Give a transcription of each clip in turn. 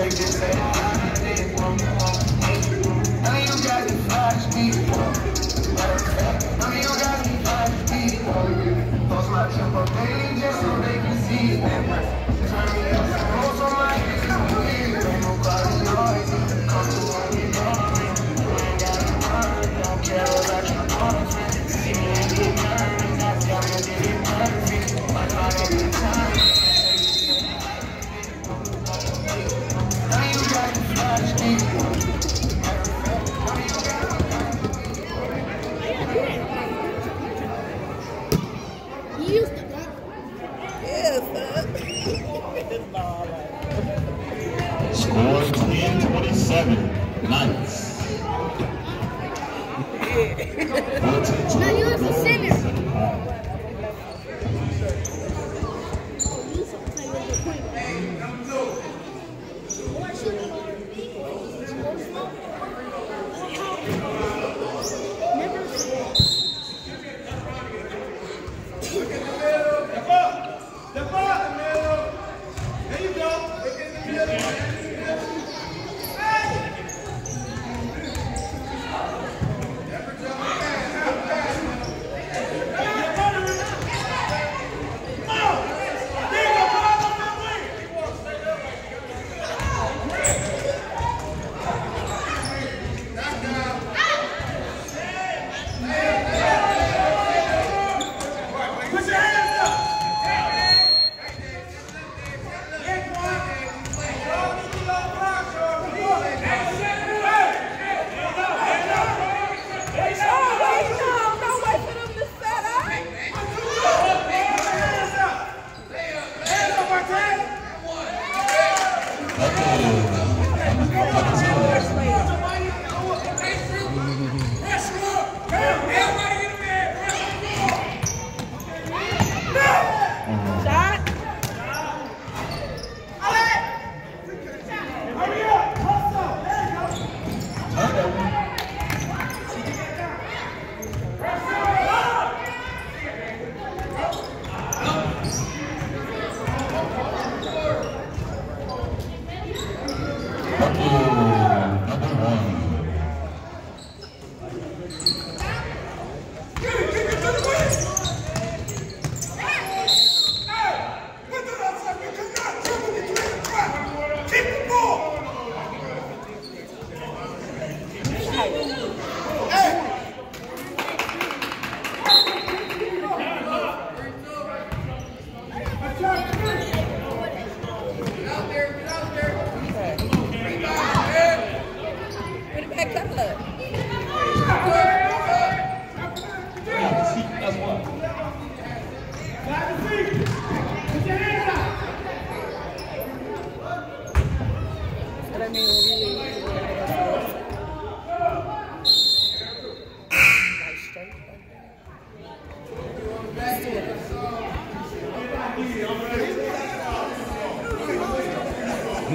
You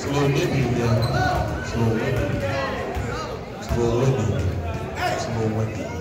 Слово Библия. Слово Библия. Слово Библия. Слово Библия.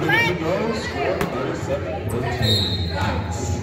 Ladies and girls, 37 13.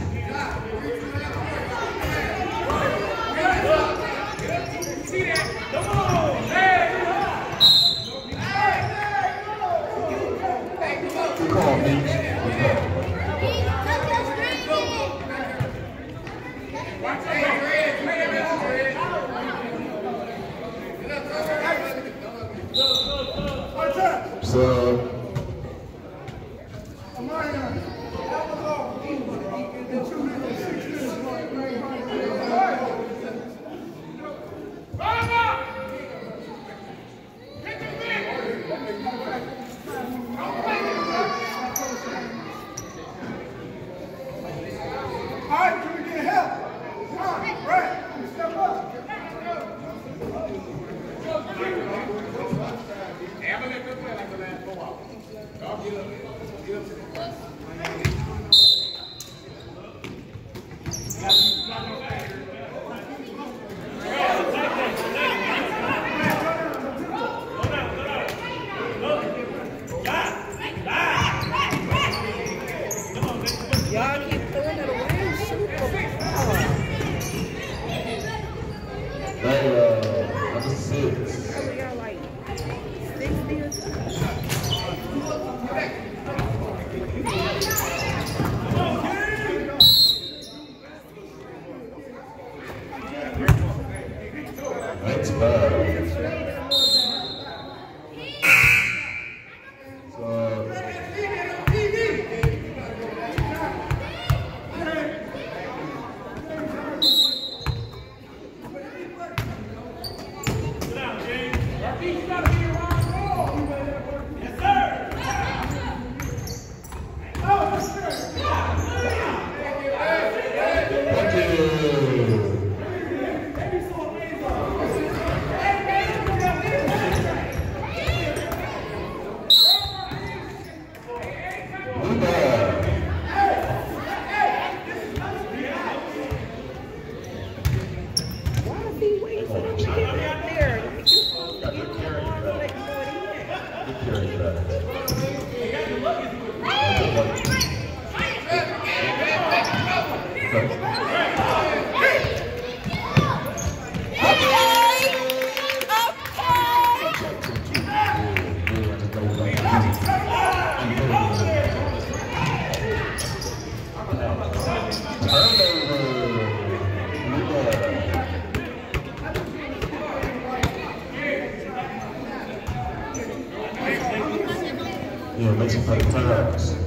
you know, makes him play.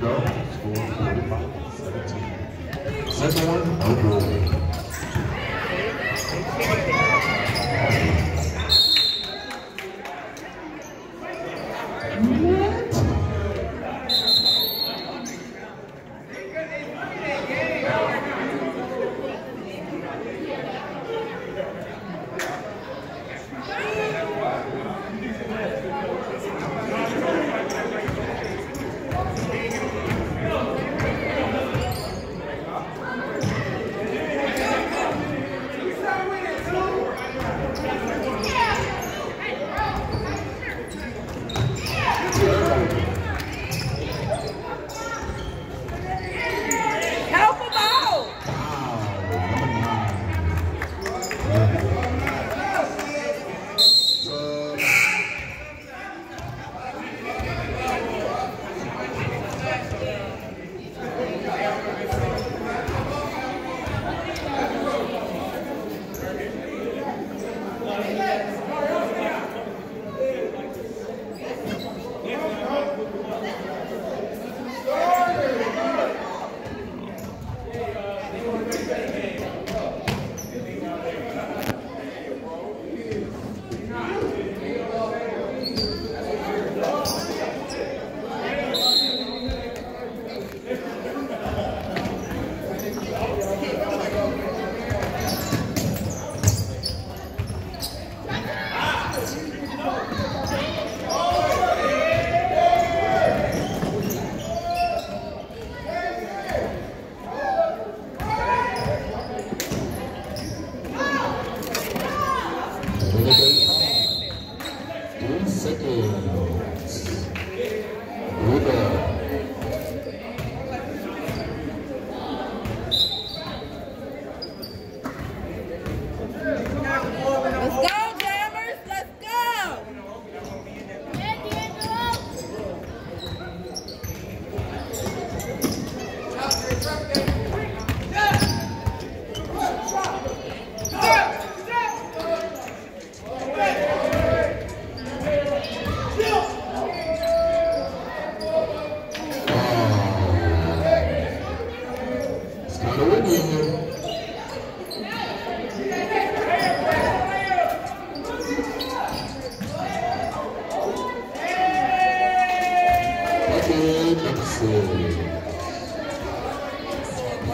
Three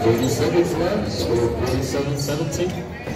30 seconds left. Score 47 17.